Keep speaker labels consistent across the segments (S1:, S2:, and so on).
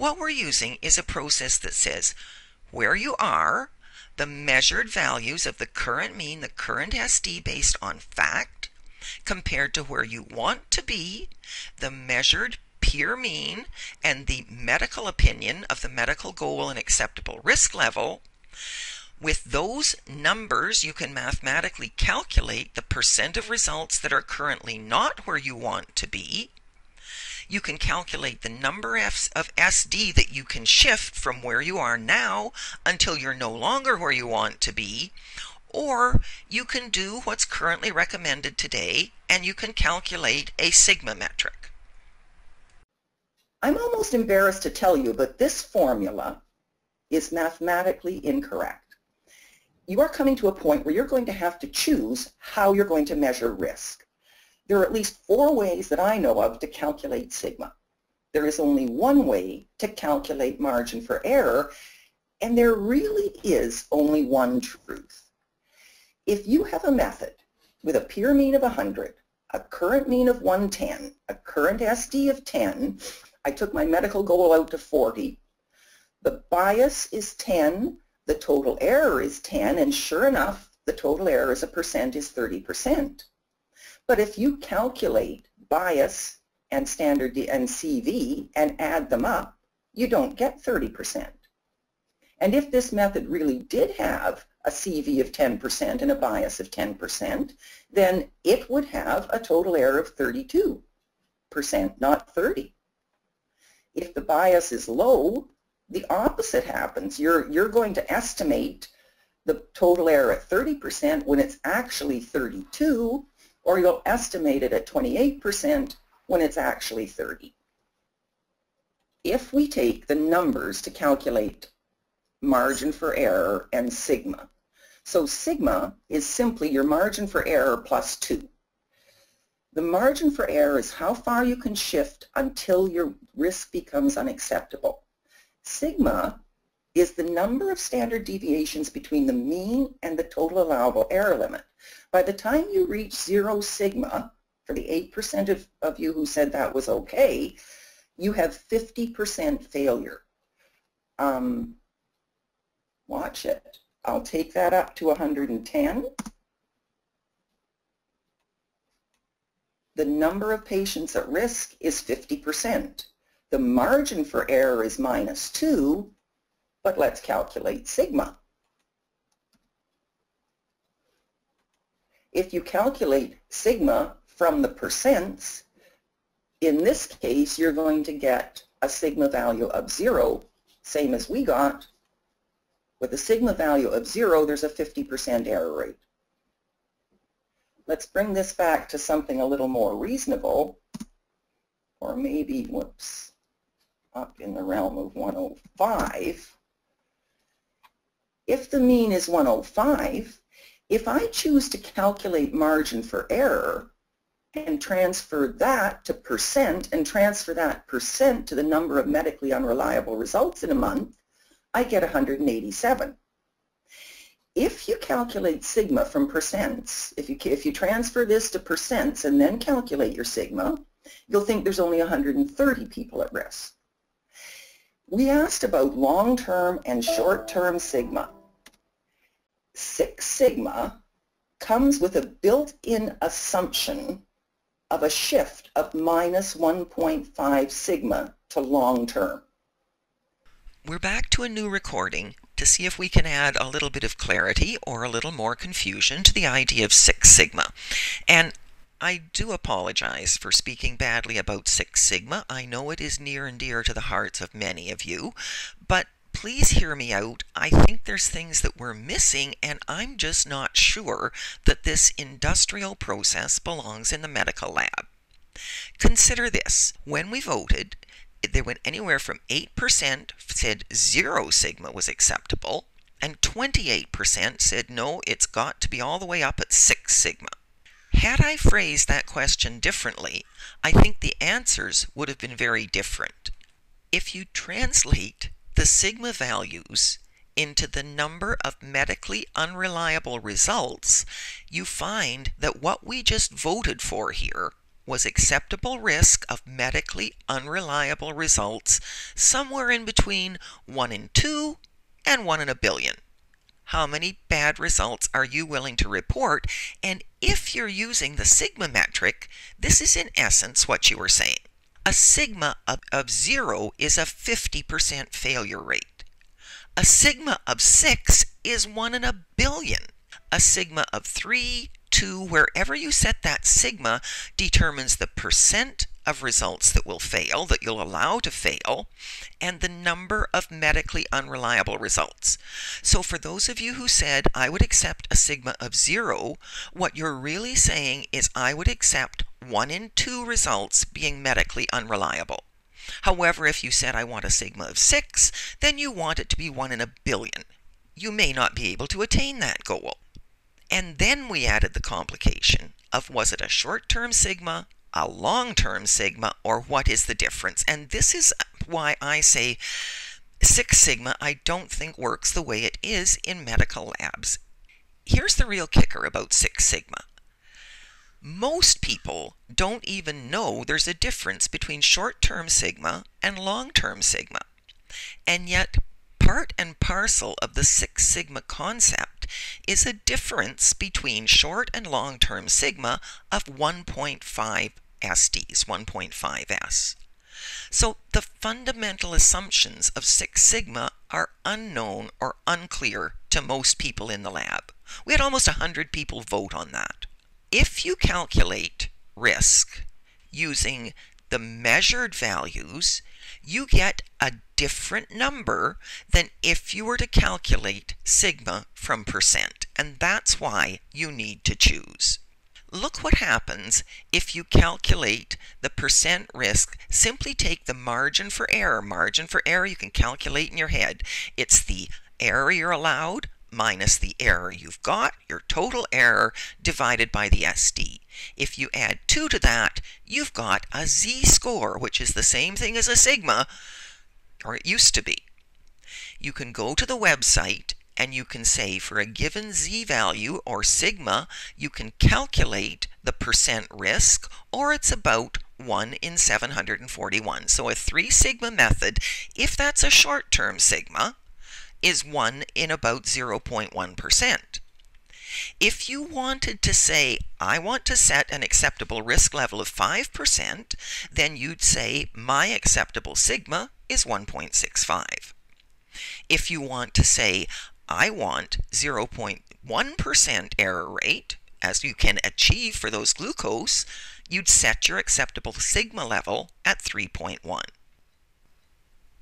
S1: What we're using is a process that says where you are, the measured values of the current mean, the current SD based on fact, compared to where you want to be, the measured peer mean, and the medical opinion of the medical goal and acceptable risk level. With those numbers, you can mathematically calculate the percent of results that are currently not where you want to be. You can calculate the number of SD that you can shift from where you are now until you're no longer where you want to be. Or you can do what's currently recommended today and you can calculate a sigma metric.
S2: I'm almost embarrassed to tell you, but this formula is mathematically incorrect you are coming to a point where you're going to have to choose how you're going to measure risk. There are at least four ways that I know of to calculate sigma. There is only one way to calculate margin for error, and there really is only one truth. If you have a method with a peer mean of 100, a current mean of 110, a current SD of 10, I took my medical goal out to 40, the bias is 10, the total error is 10, and sure enough, the total error as a percent is 30%. But if you calculate bias and standard and CV and add them up, you don't get 30%. And if this method really did have a CV of 10% and a bias of 10%, then it would have a total error of 32%, not 30. If the bias is low, the opposite happens. You're, you're going to estimate the total error at 30% when it's actually 32, or you'll estimate it at 28% when it's actually 30. If we take the numbers to calculate margin for error and sigma, so sigma is simply your margin for error plus 2. The margin for error is how far you can shift until your risk becomes unacceptable. Sigma is the number of standard deviations between the mean and the total allowable error limit. By the time you reach zero sigma, for the 8% of, of you who said that was okay, you have 50% failure. Um, watch it. I'll take that up to 110. The number of patients at risk is 50%. The margin for error is minus 2, but let's calculate sigma. If you calculate sigma from the percents, in this case, you're going to get a sigma value of 0, same as we got. With a sigma value of 0, there's a 50% error rate. Let's bring this back to something a little more reasonable, or maybe, whoops, up in the realm of 105, if the mean is 105, if I choose to calculate margin for error and transfer that to percent and transfer that percent to the number of medically unreliable results in a month, I get 187. If you calculate sigma from percents, if you, if you transfer this to percents and then calculate your sigma, you'll think there's only 130 people at risk. We asked about long-term and short-term sigma. Six sigma comes with a built-in assumption of a shift of minus 1.5 sigma to long-term.
S1: We're back to a new recording to see if we can add a little bit of clarity or a little more confusion to the idea of Six Sigma. And I do apologize for speaking badly about Six Sigma. I know it is near and dear to the hearts of many of you, but please hear me out. I think there's things that we're missing, and I'm just not sure that this industrial process belongs in the medical lab. Consider this. When we voted, they went anywhere from 8% said 0 sigma was acceptable, and 28% said no, it's got to be all the way up at 6 sigma. Had I phrased that question differently, I think the answers would have been very different. If you translate the sigma values into the number of medically unreliable results, you find that what we just voted for here was acceptable risk of medically unreliable results somewhere in between 1 in 2 and 1 in a billion. How many bad results are you willing to report? And if you're using the sigma metric, this is in essence what you are saying. A sigma of, of 0 is a 50% failure rate. A sigma of 6 is 1 in a billion. A sigma of 3, 2, wherever you set that sigma, determines the percent of results that will fail, that you'll allow to fail, and the number of medically unreliable results. So for those of you who said, I would accept a sigma of zero, what you're really saying is I would accept one in two results being medically unreliable. However, if you said I want a sigma of 6, then you want it to be 1 in a billion. You may not be able to attain that goal. And then we added the complication of was it a short-term sigma a long-term sigma or what is the difference? And this is why I say Six Sigma I don't think works the way it is in medical labs. Here's the real kicker about Six Sigma. Most people don't even know there's a difference between short-term sigma and long-term sigma. And yet, part and parcel of the Six Sigma concept is a difference between short and long-term sigma of 1.5 SDs, 1.5S. So the fundamental assumptions of Six Sigma are unknown or unclear to most people in the lab. We had almost 100 people vote on that. If you calculate risk using the measured values, you get a different number than if you were to calculate sigma from percent. And that's why you need to choose. Look what happens if you calculate the percent risk. Simply take the margin for error. Margin for error you can calculate in your head. It's the error you're allowed minus the error you've got, your total error, divided by the SD. If you add 2 to that, you've got a z-score, which is the same thing as a sigma, or it used to be. You can go to the website and you can say for a given z value or sigma, you can calculate the percent risk or it's about 1 in 741. So a 3 sigma method, if that's a short-term sigma, is 1 in about 0.1%. If you wanted to say, I want to set an acceptable risk level of 5%, then you'd say my acceptable sigma is 1.65. If you want to say, I want 0.1% error rate, as you can achieve for those glucose, you'd set your acceptable sigma level at 3.1.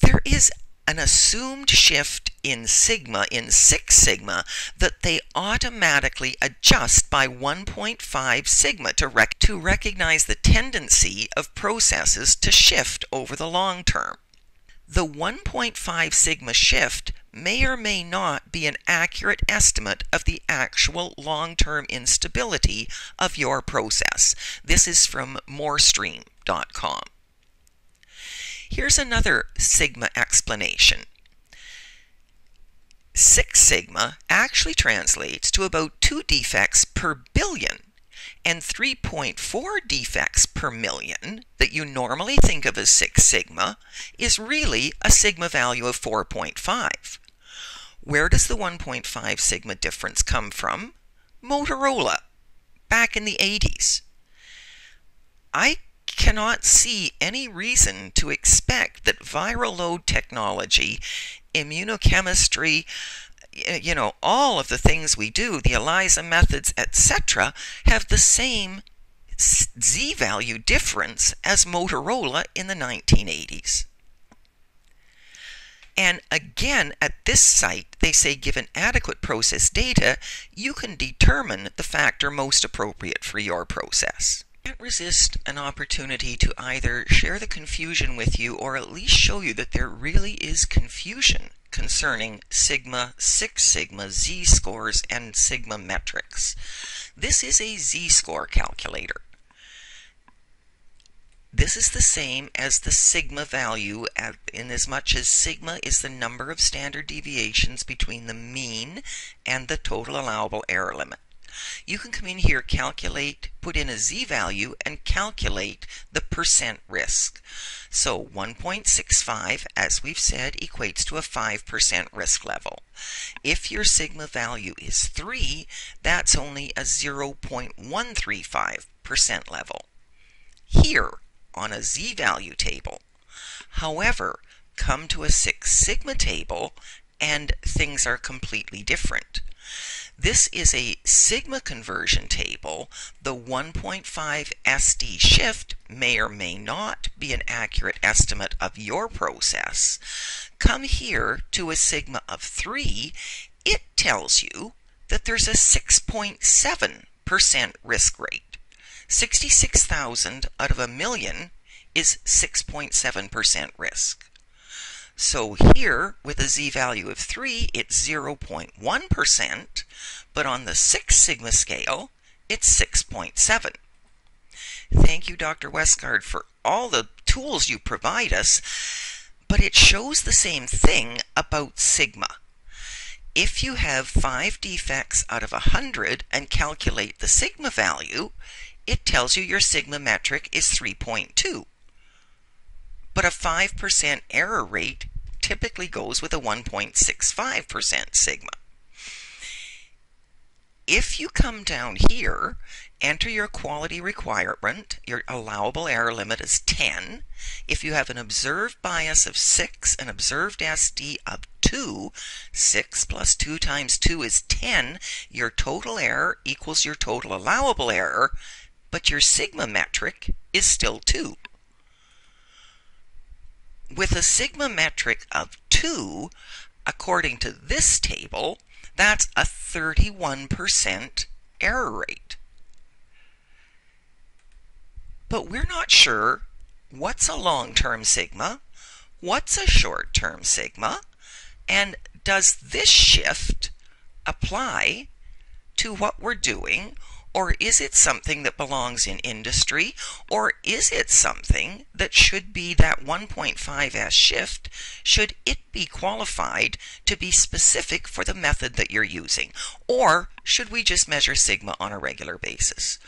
S1: There is an assumed shift in sigma, in Six Sigma, that they automatically adjust by 1.5 sigma to, rec to recognize the tendency of processes to shift over the long term. The 1.5 sigma shift may or may not be an accurate estimate of the actual long-term instability of your process. This is from moresteam.com. Here's another sigma explanation. Six sigma actually translates to about two defects per billion and 3.4 defects per million that you normally think of as 6 sigma is really a sigma value of 4.5. Where does the 1.5 sigma difference come from? Motorola, back in the 80s. I cannot see any reason to expect that viral load technology, immunochemistry, you know, all of the things we do, the ELISA methods, etc., have the same Z value difference as Motorola in the 1980s. And again, at this site, they say given adequate process data, you can determine the factor most appropriate for your process. Can't resist an opportunity to either share the confusion with you or at least show you that there really is confusion concerning sigma, six sigma, z-scores, and sigma metrics. This is a z-score calculator. This is the same as the sigma value in as much as sigma is the number of standard deviations between the mean and the total allowable error limit. You can come in here, calculate, put in a z-value, and calculate the percent risk. So 1.65, as we've said, equates to a 5% risk level. If your sigma value is 3, that's only a 0.135% level. Here, on a z-value table, however, come to a Six Sigma table and things are completely different. This is a sigma conversion table. The 1.5 SD shift may or may not be an accurate estimate of your process. Come here to a sigma of 3. It tells you that there's a 6.7% risk rate. 66,000 out of a million is 6.7% risk. So here, with a z-value of 3, it's 0.1%, but on the Six Sigma scale, it's 6.7. Thank you, Dr. Westgard, for all the tools you provide us, but it shows the same thing about sigma. If you have 5 defects out of 100 and calculate the sigma value, it tells you your sigma metric is 3.2 but a 5% error rate typically goes with a 1.65% sigma. If you come down here, enter your quality requirement, your allowable error limit is 10. If you have an observed bias of 6, an observed SD of 2, 6 plus 2 times 2 is 10, your total error equals your total allowable error, but your sigma metric is still 2 with a sigma metric of 2, according to this table, that's a 31% error rate. But we're not sure what's a long-term sigma, what's a short-term sigma, and does this shift apply to what we're doing or is it something that belongs in industry? Or is it something that should be that 1.5S shift? Should it be qualified to be specific for the method that you're using? Or should we just measure sigma on a regular basis?